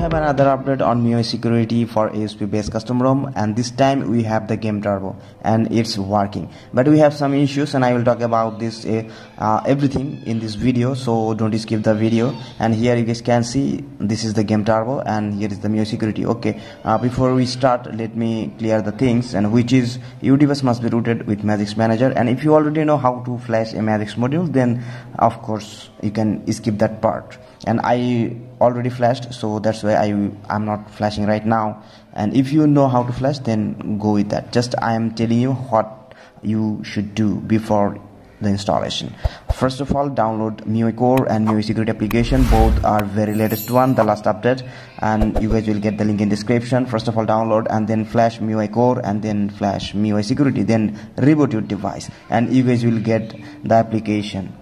have another update on MIUI security for AOSP based custom ROM and this time we have the game turbo and it's working. But we have some issues and I will talk about this uh, uh, everything in this video so don't skip the video. And here you guys can see this is the game turbo and here is the MIUI security. Okay uh, before we start let me clear the things and which is your device must be rooted with Magisk Manager and if you already know how to flash a Magisk module then of course you can skip that part and I already flashed so that's why I I'm not flashing right now. And if you know how to flash then go with that. Just I am telling you what you should do before the installation. First of all download MIUI core and MIUI security application. Both are very latest one the last update. And you guys will get the link in description. First of all download and then flash MIUI core and then flash MIUI security then reboot your device. And you guys will get the application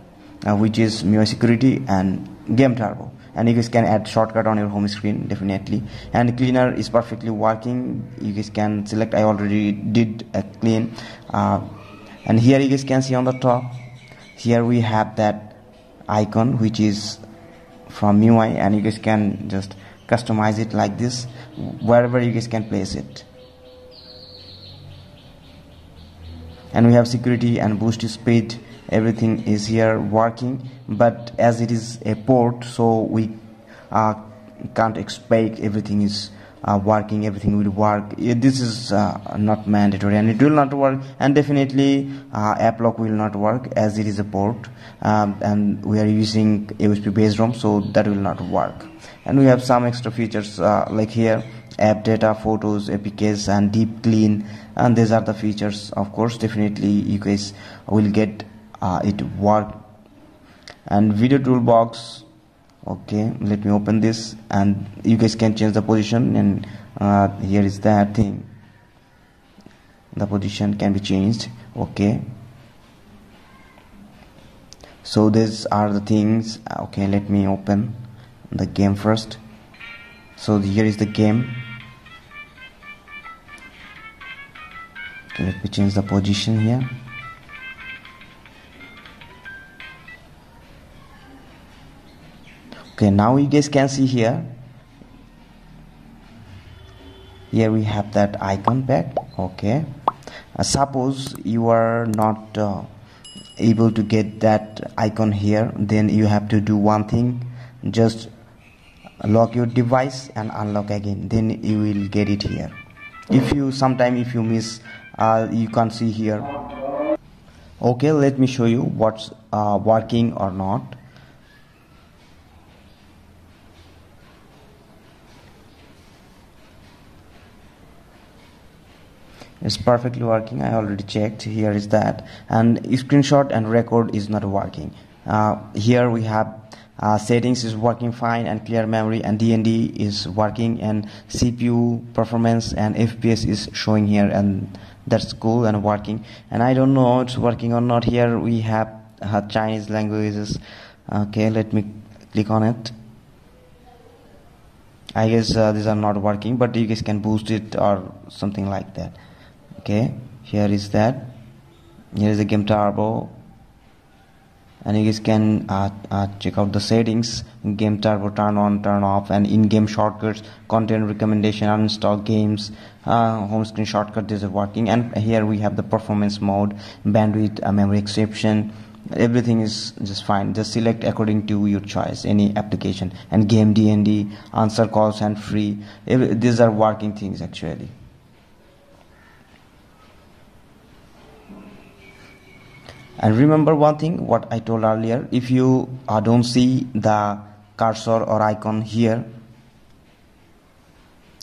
uh, which is MIUI security and game turbo. And you guys can add shortcut on your home screen definitely. And cleaner is perfectly working. You guys can select i already did a clean. Uh, and here you guys can see on the top here we have that icon which is from MIUI. And you guys can just customize it like this wherever you guys can place it. And we have security and boost speed everything is here working but as it is a port so we uh, can't expect everything is uh, working everything will work. This is uh, not mandatory and it will not work and definitely uh, app lock will not work as it is a port um, and we are using AOSP based ROM so that will not work. And we have some extra features uh, like here app data photos apks and deep clean and these are the features of course definitely you guys will get uh, it work and video toolbox okay let me open this and you guys can change the position and uh, here is that thing. The position can be changed okay. So these are the things okay let me open the game first. So here is the game. Okay, let me change the position here okay now you guys can see here. Here we have that icon back okay. Uh, suppose you are not uh, able to get that icon here then you have to do one thing. Just lock your device and unlock again. Then you will get it here. If you sometime if you miss uh, you can't see here. Okay let me show you what's uh, working or not it's perfectly working. I already checked. Here is that. And screenshot and record is not working. Uh, here we have uh, settings is working fine and clear memory and DND is working and CPU performance and FPS is showing here and that's cool and working. And I don't know it's working or not. Here we have uh, Chinese languages. Okay let me click on it. I guess uh, these are not working but you guys can boost it or something like that okay here is that. Here is the game turbo. And you guys can uh, uh, check out the settings. Game turbo turn on turn off and in-game shortcuts content recommendation uninstall games. Uh, home screen shortcut is working. And here we have the performance mode bandwidth uh, memory exception. Everything is just fine. Just select according to your choice any application. And game dnd answer calls and free. These are working things actually and remember one thing what I told earlier if you uh, don't see the cursor or icon here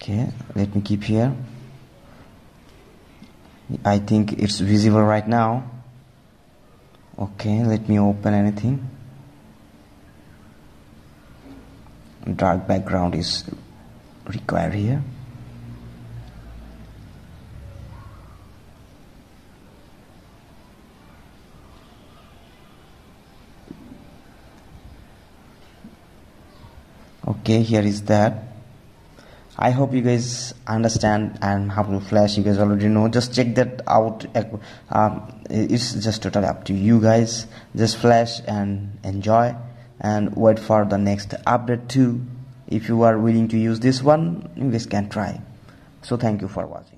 okay let me keep here. I think it's visible right now. Okay let me open anything. Dark background is required here okay here is that. I hope you guys understand and how to flash. You guys already know. Just check that out. Um, it's just totally up to you guys. Just flash and enjoy and wait for the next update too. If you are willing to use this one you guys can try. So thank you for watching